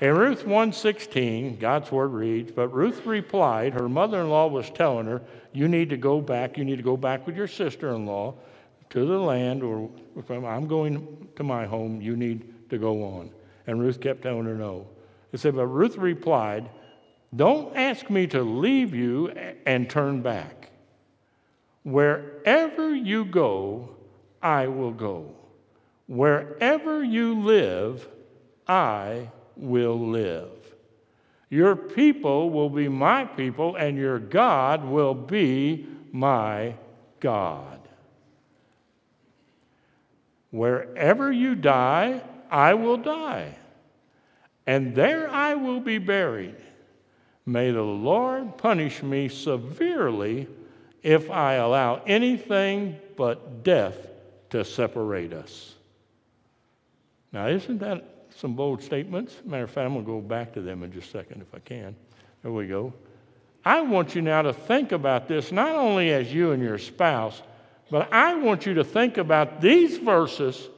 In Ruth 1:16, God's word reads, but Ruth replied, her mother-in-law was telling her, you need to go back, you need to go back with your sister-in-law to the land, or I'm going to my home, you need to go on. And Ruth kept telling her no. It said, but Ruth replied, don't ask me to leave you and turn back. Wherever you go, I will go. Wherever you live, I will live. Your people will be my people, and your God will be my God. Wherever you die, I will die, and there I will be buried. May the Lord punish me severely if I allow anything but death to separate us. Now, isn't that some bold statements? Matter of fact, I'm going to go back to them in just a second if I can. There we go. I want you now to think about this not only as you and your spouse, but I want you to think about these verses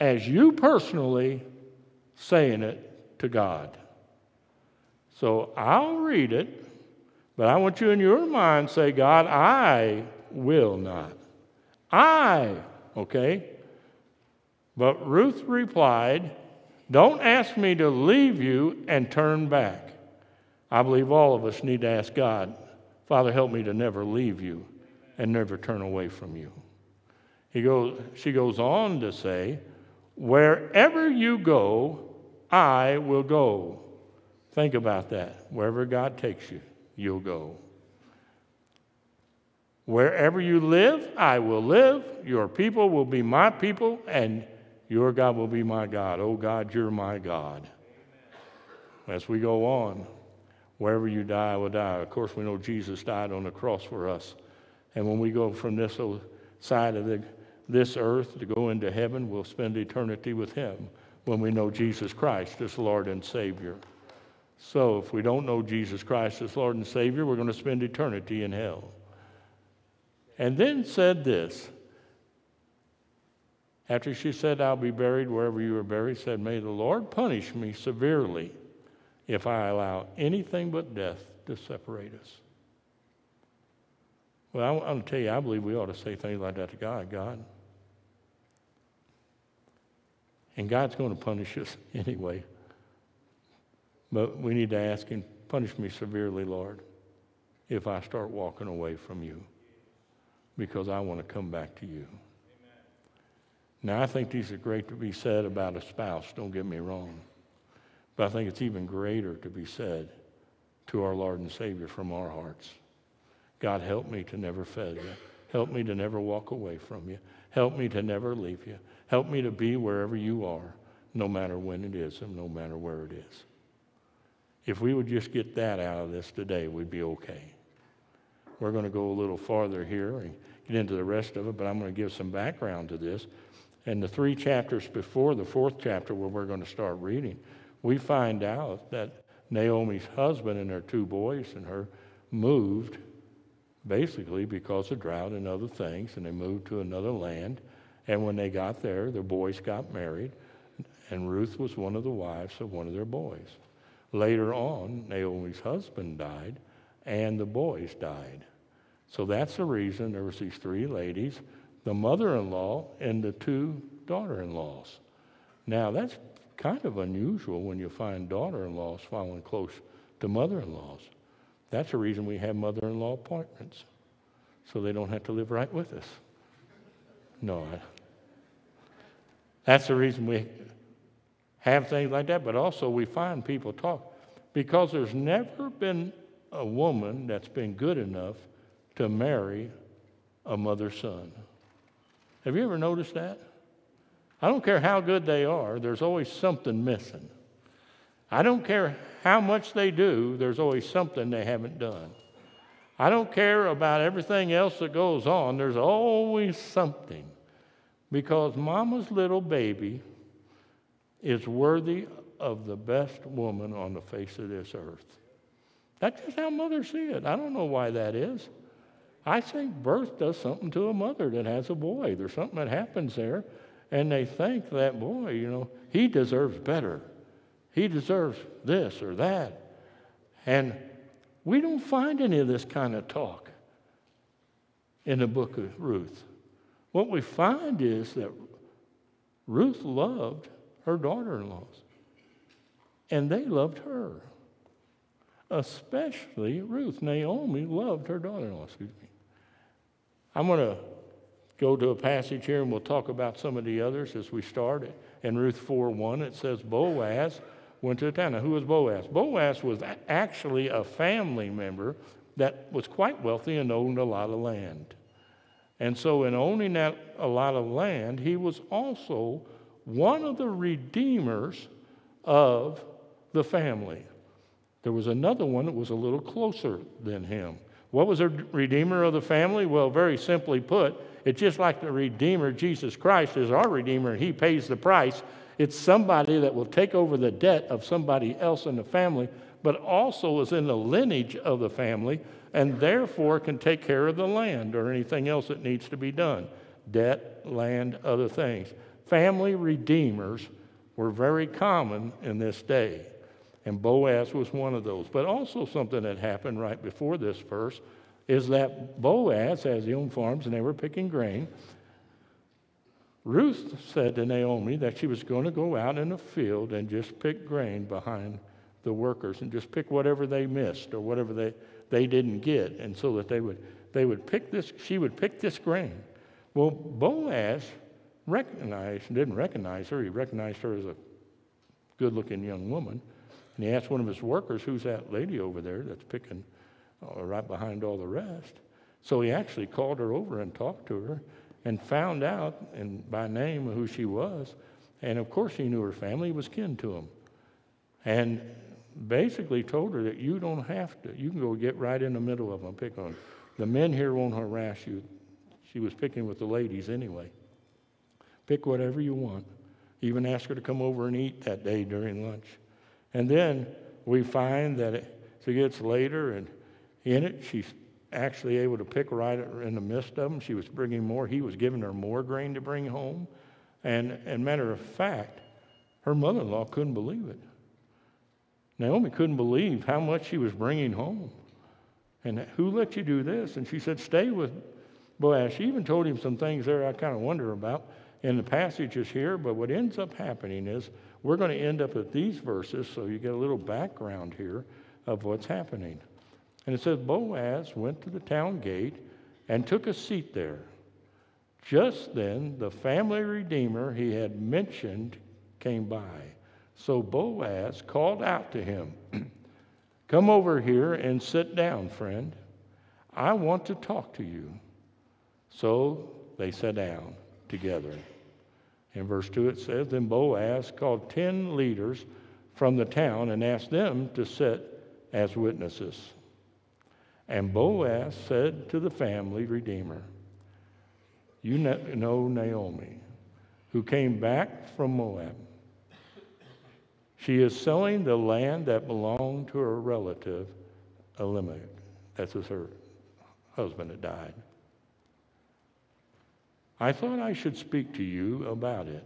as you personally saying it to God. So I'll read it, but I want you in your mind say, God, I will not. I, okay? But Ruth replied, Don't ask me to leave you and turn back. I believe all of us need to ask God, Father, help me to never leave you and never turn away from you. He goes, she goes on to say, Wherever you go, I will go. Think about that. Wherever God takes you, you'll go. Wherever you live, I will live. Your people will be my people, and your God will be my God. Oh God, you're my God. As we go on, wherever you die, I will die. Of course, we know Jesus died on the cross for us. And when we go from this side of the, this earth to go into heaven, we'll spend eternity with Him when we know Jesus Christ as Lord and Savior. So if we don't know Jesus Christ as Lord and Savior, we're going to spend eternity in hell. And then said this after she said, I'll be buried wherever you are buried, said, May the Lord punish me severely if I allow anything but death to separate us. Well, I'm going to tell you, I believe we ought to say things like that to God. God. And God's going to punish us anyway. But we need to ask Him, punish me severely, Lord, if I start walking away from you, because I want to come back to you. Now, I think these are great to be said about a spouse, don't get me wrong. But I think it's even greater to be said to our Lord and Savior from our hearts. God, help me to never fail you. Help me to never walk away from you. Help me to never leave you. Help me to be wherever you are, no matter when it is and no matter where it is. If we would just get that out of this today, we'd be okay. We're going to go a little farther here and get into the rest of it, but I'm going to give some background to this. And the three chapters before the fourth chapter, where we're going to start reading, we find out that Naomi's husband and their two boys and her moved basically because of drought and other things, and they moved to another land. And when they got there, their boys got married, and Ruth was one of the wives of one of their boys. Later on, Naomi's husband died, and the boys died. So that's the reason there was these three ladies the mother in law and the two daughter in laws. Now, that's kind of unusual when you find daughter in laws following close to mother in laws. That's the reason we have mother in law appointments, so they don't have to live right with us. No, I, that's the reason we have things like that, but also we find people talk because there's never been a woman that's been good enough to marry a mother's son. Have you ever noticed that? I don't care how good they are, there's always something missing. I don't care how much they do, there's always something they haven't done. I don't care about everything else that goes on, there's always something. Because mama's little baby is worthy of the best woman on the face of this earth. That's just how mothers see it. I don't know why that is. I think birth does something to a mother that has a boy. There's something that happens there, and they think that boy, you know, he deserves better He deserves this or that. And we don't find any of this kind of talk in the book of Ruth. What we find is that Ruth loved her daughter in laws, and they loved her. Especially Ruth. Naomi loved her daughter in law, excuse me. I'm going to go to a passage here and we'll talk about some of the others as we start. In Ruth 4 1, it says Boaz went to the town. Now, who was Boaz? Boaz was actually a family member that was quite wealthy and owned a lot of land. And so, in owning that a lot of land, he was also one of the redeemers of the family. There was another one that was a little closer than him. What was a redeemer of the family? Well, very simply put, it's just like the redeemer, Jesus Christ, is our redeemer, and he pays the price. It's somebody that will take over the debt of somebody else in the family, but also is in the lineage of the family and therefore can take care of the land or anything else that needs to be done debt, land, other things. Family redeemers were very common in this day, and Boaz was one of those. But also, something that happened right before this verse is that Boaz has his own farms and they were picking grain. Ruth said to Naomi that she was going to go out in the field and just pick grain behind the workers and just pick whatever they missed or whatever they, they didn't get, and so that they would, they would pick this, she would pick this grain. Well, Boaz recognized, didn't recognize her, he recognized her as a good looking young woman. And he asked one of his workers, Who's that lady over there that's picking uh, right behind all the rest? So he actually called her over and talked to her and found out and by name who she was. And of course, he knew her family, was kin to him. And basically told her that you don't have to. You can go get right in the middle of them, pick on. them. The men here won't harass you. She was picking with the ladies anyway. Pick whatever you want. Even ask her to come over and eat that day during lunch. And then we find that it, she gets later, and in it, she's actually able to pick right in the midst of them. She was bringing more. He was giving her more grain to bring home. And, and matter of fact, her mother in law couldn't believe it. Naomi couldn't believe how much she was bringing home. And who let you do this? And she said, Stay with Boaz. She even told him some things there I kind of wonder about in the passages here, but what ends up happening is we're going to end up at these verses so you get a little background here of what's happening. And it says Boaz went to the town gate and took a seat there. Just then, the family redeemer he had mentioned came by. So Boaz called out to him, Come over here and sit down, friend. I want to talk to you. So they sat down together. In verse 2, it says Then Boaz called 10 leaders from the town and asked them to sit as witnesses. And Boaz said to the family redeemer, You know Naomi, who came back from Moab. She is selling the land that belonged to her relative, Elimelech. That's her husband had died. I thought I should speak to you about it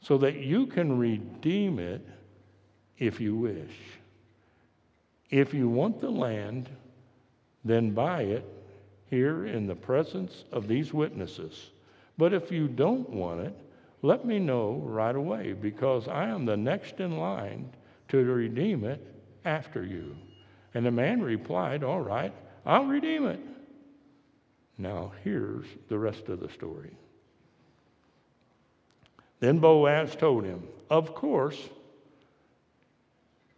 so that you can redeem it if you wish. If you want the land, then buy it here in the presence of these witnesses. But if you don't want it, let me know right away because I am the next in line to redeem it after you. And the man replied, All right, I'll redeem it. Now, here's the rest of the story. Then Boaz told him, Of course,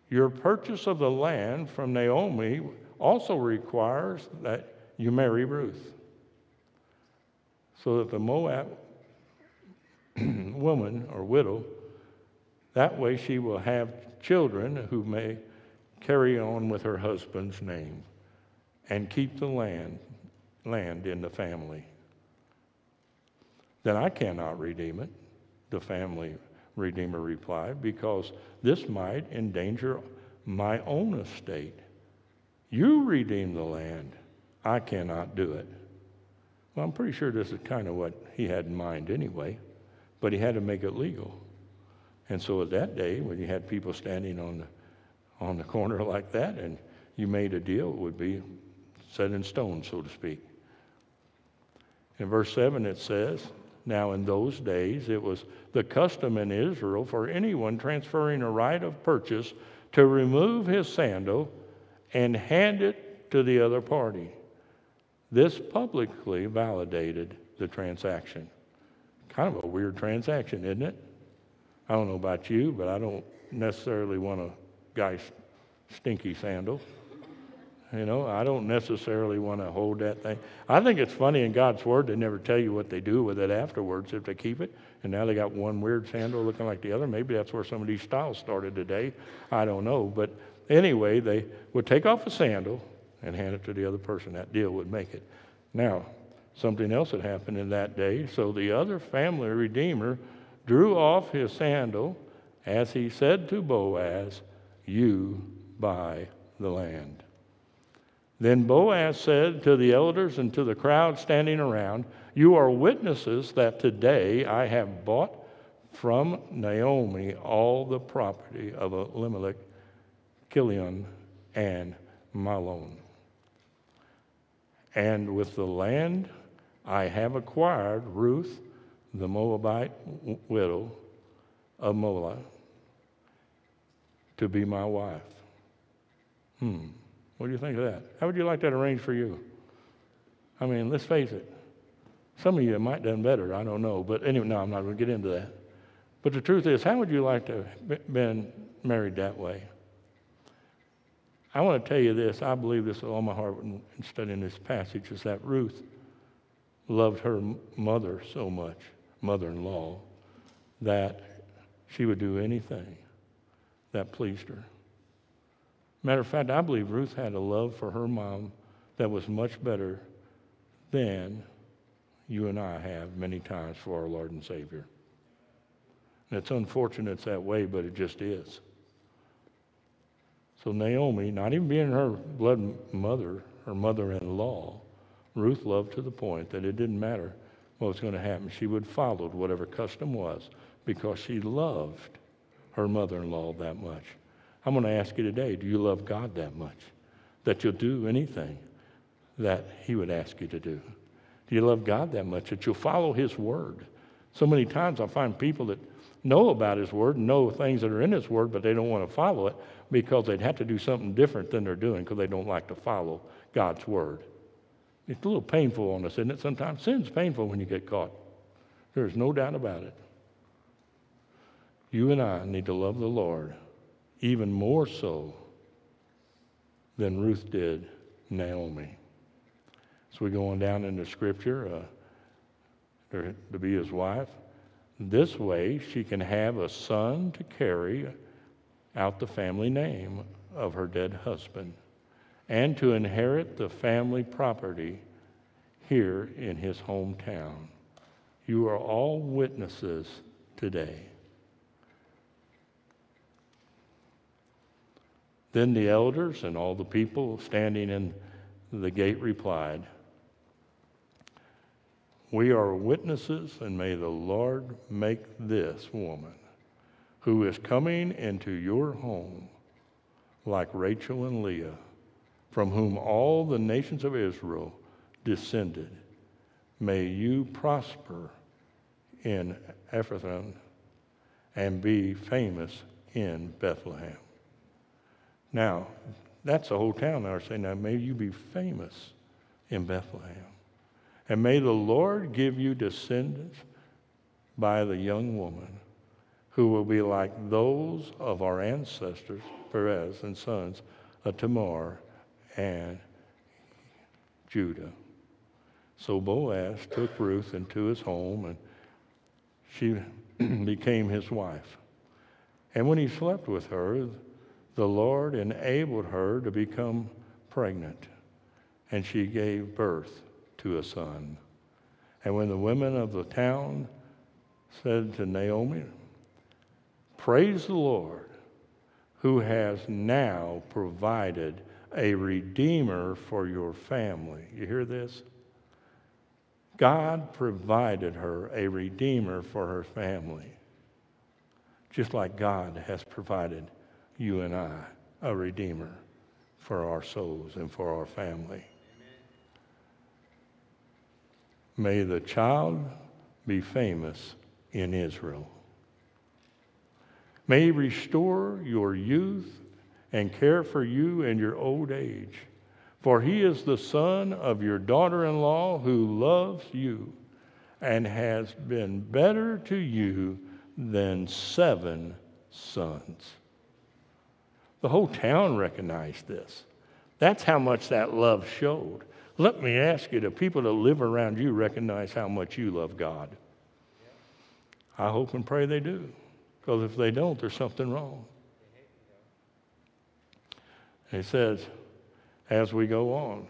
your purchase of the land from Naomi also requires that you marry Ruth. So that the Moab woman or widow, that way she will have children who may carry on with her husband's name and keep the land, land in the family. Then I cannot redeem it, the family redeemer replied, because this might endanger my own estate. You redeem the land. I cannot do it. Well, I'm pretty sure this is kind of what he had in mind anyway but he had to make it legal. And so at that day, when you had people standing on the, on the corner like that and you made a deal, it would be set in stone, so to speak. In verse 7, it says, Now in those days, it was the custom in Israel for anyone transferring a right of purchase to remove his sandal and hand it to the other party. This publicly validated the transaction. Kind of a weird transaction, isn't it? I don't know about you, but I don't necessarily want a guy's stinky sandals. You know, I don't necessarily want to hold that thing. I think it's funny in God's Word, they never tell you what they do with it afterwards if they keep it. And now they got one weird sandal looking like the other. Maybe that's where some of these styles started today. I don't know. But anyway, they would take off a sandal and hand it to the other person. That deal would make it. Now, something else had happened in that day. So the other family redeemer drew off his sandal as he said to Boaz, You buy the land. Then Boaz said to the elders and to the crowd standing around, You are witnesses that today I have bought from Naomi all the property of Elimelech, Kilion, and Mahlon. And with the land I have acquired Ruth, the Moabite widow of Moab, to be my wife. Hmm. What do you think of that? How would you like that arranged for you? I mean, let's face it. Some of you might have done better. I don't know. But anyway, no, I'm not going to get into that. But the truth is, how would you like to have been married that way? I want to tell you this. I believe this with all my heart in studying this passage is that Ruth loved her mother so much, mother in law, that she would do anything that pleased her. Matter of fact, I believe Ruth had a love for her mom that was much better than you and I have many times for our Lord and Savior. And it's unfortunate it's that way, but it just is. So Naomi, not even being her blood mother, her mother-in-law, Ruth loved to the point that it didn't matter what was going to happen. She would follow whatever custom was because she loved her mother-in-law that much. I'm going to ask you today do you love God that much that you'll do anything that He would ask you to do? Do you love God that much that you'll follow His word? So many times I find people that know about His word, know things that are in His word, but they don't want to follow it because they'd have to do something different than they're doing because they don't like to follow God's word. It's a little painful on us, isn't it? Sometimes sin's painful when you get caught. There's no doubt about it. You and I need to love the Lord even more so than Ruth did Naomi. So we go on down into Scripture uh, to be his wife. This way, she can have a son to carry out the family name of her dead husband and to inherit the family property here in his hometown. You are all witnesses today. Then the elders and all the people standing in the gate replied, We are witnesses, and may the Lord make this woman who is coming into your home like Rachel and Leah, from whom all the nations of Israel descended. May you prosper in Ephrathah and be famous in Bethlehem. Now, that's the whole town now saying, now may you be famous in Bethlehem. And may the Lord give you descendants by the young woman who will be like those of our ancestors, Perez and sons of Tamar and Judah. So Boaz took Ruth into his home and she became his wife. And when he slept with her, the Lord enabled her to become pregnant, and she gave birth to a son. And when the women of the town said to Naomi, Praise the Lord, who has now provided a redeemer for your family. You hear this? God provided her a redeemer for her family. just like God has provided you and I a Redeemer for our souls and for our family. May the child be famous in Israel. May he restore your youth and care for you in your old age. For he is the son of your daughter in law who loves you and has been better to you than seven sons. The whole town recognized this. That's how much that love showed. Let me ask you do people that live around you recognize how much you love God? I hope and pray they do. Because if they don't, there's something wrong. He says, as we go on,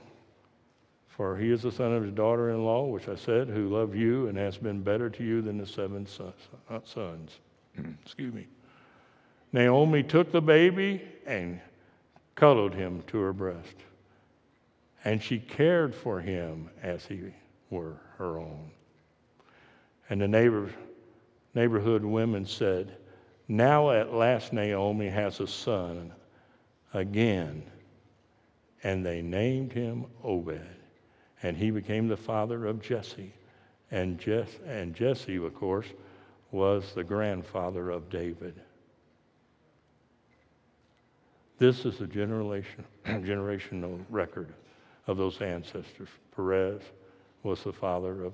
for he is the son of his daughter in law, which I said, who loved you and has been better to you than the seven sons. Excuse me. Naomi took the baby and cuddled him to her breast. And she cared for him as he were her own. And the neighbor, neighborhood women said, Now at last Naomi has a son again. And they named him Obed. And he became the father of Jesse. And, Jess, and Jesse, of course, was the grandfather of David. This is a generation, generational record of those ancestors. Perez was the father of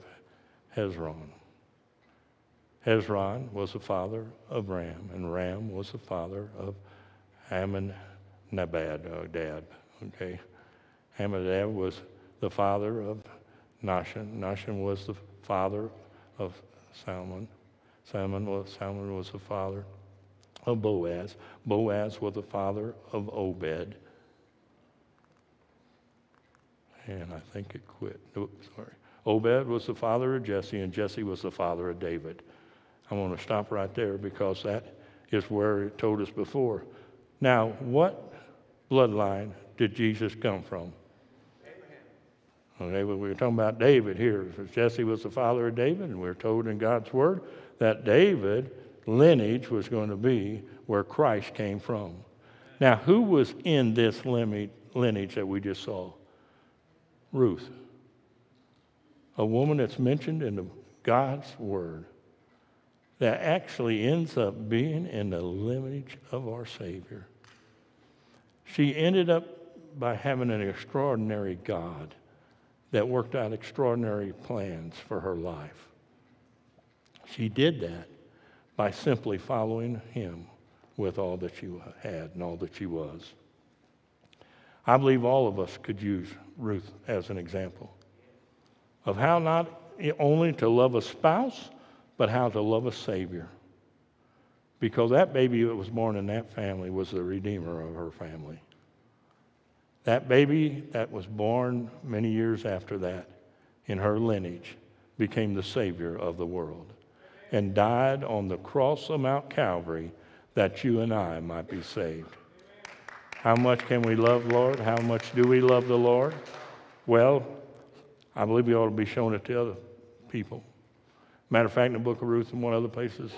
Hezron. Hezron was the father of Ram, and Ram was the father of Amminadab. Uh, dad, okay? Amminadab was the father of Nahshon. Nahshon was the father of Salmon. Salmon was, Salmon was the father of Boaz. Boaz was the father of Obed. And I think it quit. Oops, sorry. Obed was the father of Jesse, and Jesse was the father of David. I want to stop right there because that is where it told us before. Now, what bloodline did Jesus come from? Okay, well, we were talking about David here. Jesse was the father of David, and we're told in God's word that David lineage was going to be where Christ came from. Now, who was in this lineage that we just saw? Ruth. A woman that's mentioned in the God's Word that actually ends up being in the lineage of our Savior. She ended up by having an extraordinary God that worked out extraordinary plans for her life. She did that by simply following him with all that she had and all that she was. I believe all of us could use Ruth as an example of how not only to love a spouse, but how to love a Savior. Because that baby that was born in that family was the Redeemer of her family. That baby that was born many years after that in her lineage became the Savior of the world and died on the cross of Mount Calvary that you and I might be saved. How much can we love Lord? How much do we love the Lord? Well, I believe we ought to be showing it to other people. Matter of fact, in the book of Ruth and one other places,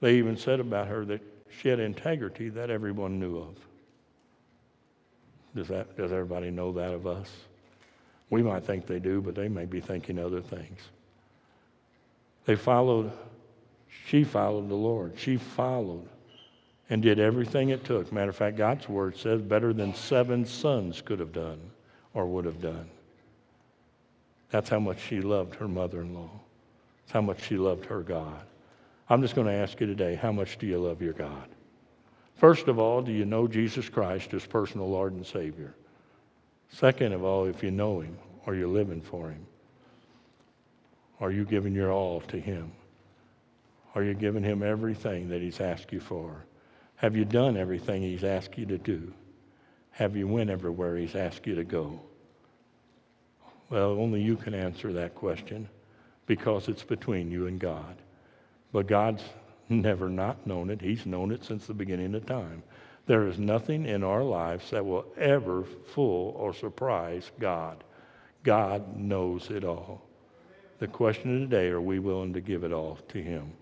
they even said about her that she had integrity that everyone knew of. Does, that, does everybody know that of us? We might think they do, but they may be thinking other things. They followed, she followed the Lord. She followed and did everything it took. Matter of fact, God's word says better than seven sons could have done or would have done. That's how much she loved her mother in law. That's how much she loved her God. I'm just going to ask you today how much do you love your God? First of all, do you know Jesus Christ as personal Lord and Savior? Second of all, if you know Him, are you living for Him? Are you giving your all to Him? Are you giving Him everything that He's asked you for? Have you done everything He's asked you to do? Have you went everywhere He's asked you to go? Well, only you can answer that question because it's between you and God. But God's never not known it. He's known it since the beginning of time. There is nothing in our lives that will ever fool or surprise God. God knows it all. The question of today, are we willing to give it all to Him?